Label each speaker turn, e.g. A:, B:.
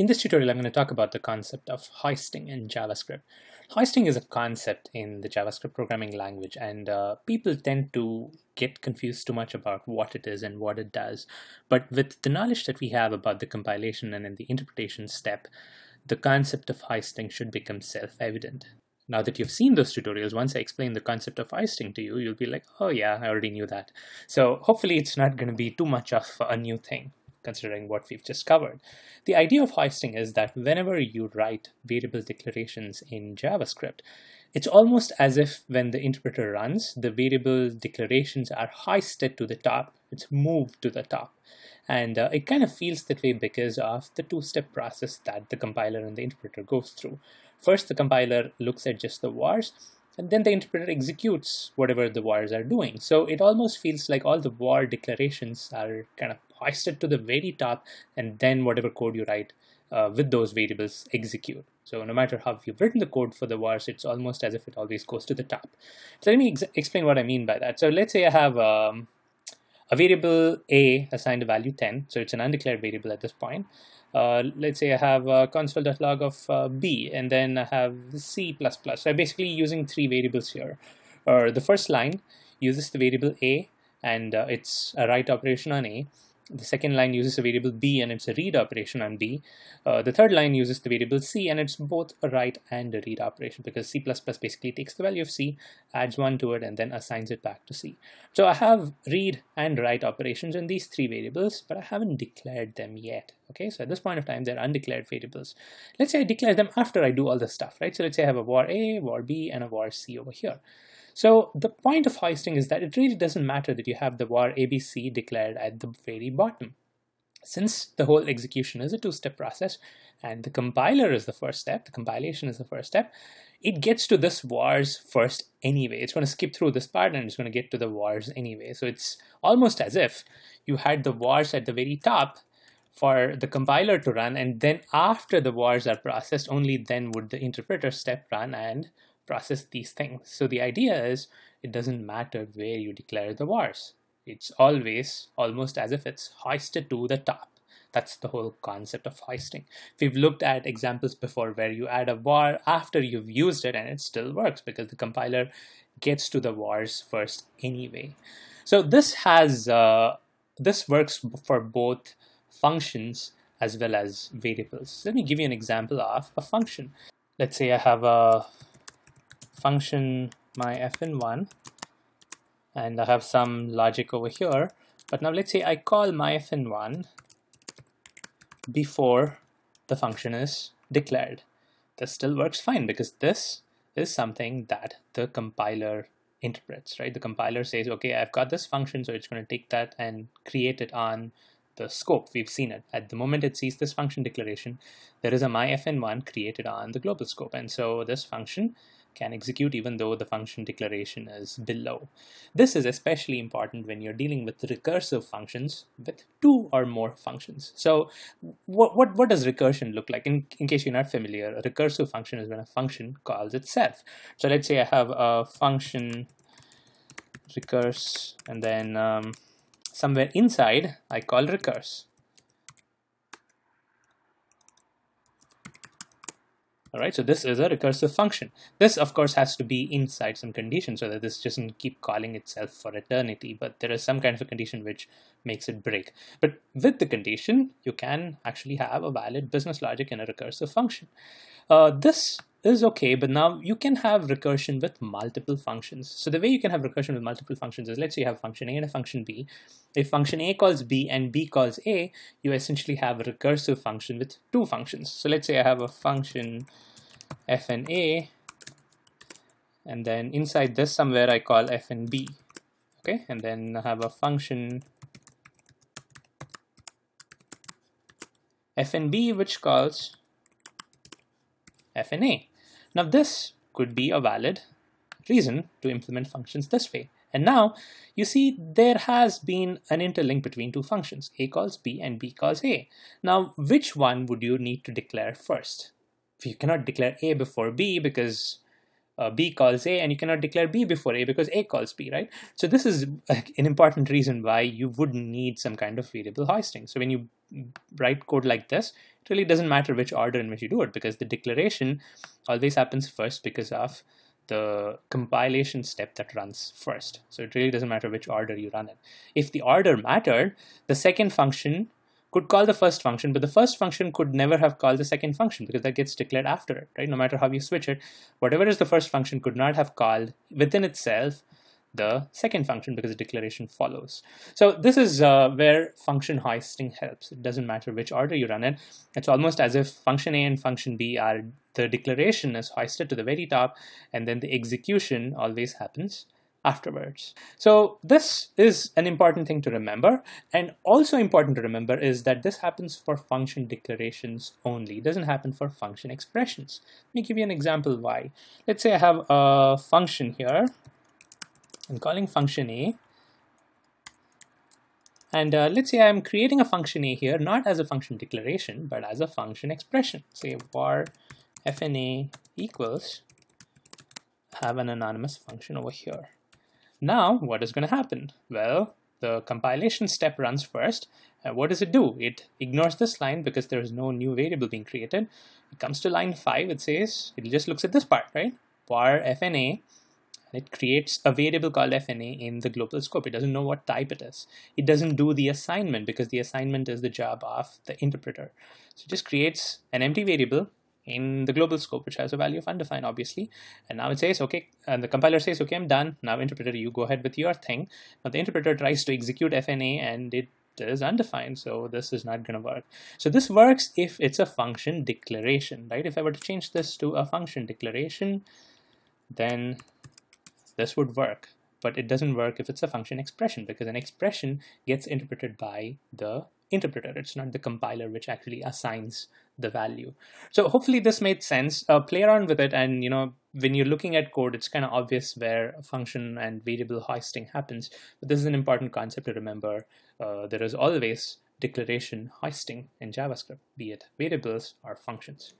A: In this tutorial, I'm going to talk about the concept of hoisting in JavaScript. Hoisting is a concept in the JavaScript programming language, and uh, people tend to get confused too much about what it is and what it does. But with the knowledge that we have about the compilation and in the interpretation step, the concept of hoisting should become self-evident. Now that you've seen those tutorials, once I explain the concept of hoisting to you, you'll be like, oh yeah, I already knew that. So hopefully it's not going to be too much of a new thing considering what we've just covered. The idea of hoisting is that whenever you write variable declarations in JavaScript, it's almost as if when the interpreter runs, the variable declarations are hoisted to the top, it's moved to the top. And uh, it kind of feels that way because of the two-step process that the compiler and the interpreter goes through. First, the compiler looks at just the vars, and then the interpreter executes whatever the vars are doing. So it almost feels like all the var declarations are kind of hoisted to the very top, and then whatever code you write uh, with those variables execute. So no matter how you've written the code for the vars, it's almost as if it always goes to the top. So let me ex explain what I mean by that. So let's say I have um, a variable a assigned a value 10, so it's an undeclared variable at this point. Uh, let's say I have a console.log of uh, b, and then I have c++. So I'm basically using three variables here. Or the first line uses the variable a, and uh, it's a write operation on a. The second line uses a variable b and it's a read operation on b. Uh, the third line uses the variable c and it's both a write and a read operation because C++ basically takes the value of c, adds one to it and then assigns it back to c. So I have read and write operations in these three variables, but I haven't declared them yet. Okay, so at this point of time, they're undeclared variables. Let's say I declare them after I do all this stuff, right? So let's say I have a var a, var b, and a var c over here. So the point of hoisting is that it really doesn't matter that you have the var abc declared at the very bottom. Since the whole execution is a two-step process and the compiler is the first step, the compilation is the first step, it gets to this vars first anyway. It's going to skip through this part and it's going to get to the vars anyway. So it's almost as if you had the vars at the very top for the compiler to run and then after the vars are processed, only then would the interpreter step run and process these things. So the idea is it doesn't matter where you declare the vars. It's always almost as if it's hoisted to the top. That's the whole concept of hoisting. We've looked at examples before where you add a var after you've used it and it still works because the compiler gets to the vars first anyway. So this has uh, this works for both functions as well as variables. Let me give you an example of a function. Let's say I have a function my fn1 and I have some logic over here. But now let's say I call my fn1 before the function is declared. This still works fine because this is something that the compiler interprets right? The compiler says okay I've got this function so it's going to take that and create it on the scope. We've seen it. At the moment it sees this function declaration. There is a myfn1 created on the global scope. And so this function can execute even though the function declaration is below. This is especially important when you're dealing with recursive functions with two or more functions. So what, what, what does recursion look like? In, in case you're not familiar, a recursive function is when a function calls itself. So let's say I have a function recurse and then um, somewhere inside I call recurse. All right, so this is a recursive function. This, of course, has to be inside some condition so that this doesn't keep calling itself for eternity, but there is some kind of a condition which makes it break. But with the condition, you can actually have a valid business logic in a recursive function. Uh, this is okay, but now you can have recursion with multiple functions. So the way you can have recursion with multiple functions is, let's say you have function A and a function B. If function A calls B and B calls A, you essentially have a recursive function with two functions. So let's say I have a function A, and then inside this somewhere I call fnb. Okay, and then I have a function fnb which calls fna. Now this could be a valid reason to implement functions this way. And now you see there has been an interlink between two functions, a calls b and b calls a. Now which one would you need to declare first? You cannot declare a before b because uh, B calls A and you cannot declare B before A because A calls B, right? So this is an important reason why you would need some kind of variable hoisting. So when you write code like this, it really doesn't matter which order in which you do it because the declaration always happens first because of the compilation step that runs first. So it really doesn't matter which order you run it. If the order mattered, the second function could call the first function, but the first function could never have called the second function because that gets declared after it, right? No matter how you switch it, whatever is the first function could not have called within itself the second function because the declaration follows. So this is uh, where function hoisting helps. It doesn't matter which order you run it. It's almost as if function A and function B are the declaration is hoisted to the very top and then the execution always happens afterwards. So this is an important thing to remember and also important to remember is that this happens for function declarations only. It doesn't happen for function expressions. Let me give you an example why. Let's say I have a function here I'm calling function A. And uh, let's say I'm creating a function A here, not as a function declaration, but as a function expression. Say var fna equals have an anonymous function over here. Now, what is going to happen? Well, the compilation step runs first. And what does it do? It ignores this line because there is no new variable being created. It comes to line 5, it says, it just looks at this part, right? var fna it creates a variable called fna in the global scope. It doesn't know what type it is. It doesn't do the assignment because the assignment is the job of the interpreter. So it just creates an empty variable in the global scope, which has a value of undefined, obviously. And now it says, okay, and the compiler says, okay, I'm done. Now interpreter, you go ahead with your thing. Now the interpreter tries to execute fna and it is undefined, so this is not going to work. So this works if it's a function declaration, right? If I were to change this to a function declaration, then this would work, but it doesn't work if it's a function expression because an expression gets interpreted by the interpreter. It's not the compiler which actually assigns the value. So hopefully this made sense. Uh, play around with it and you know when you're looking at code, it's kind of obvious where function and variable hoisting happens. But this is an important concept to remember. Uh, there is always declaration hoisting in JavaScript, be it variables or functions.